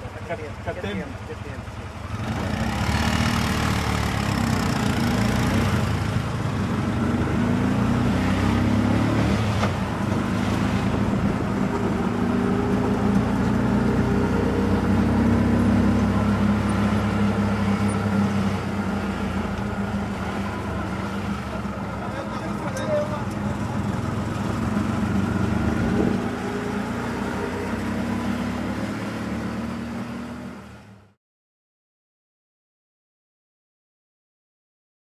Cut, cut, cut them. them. Catem. Catem.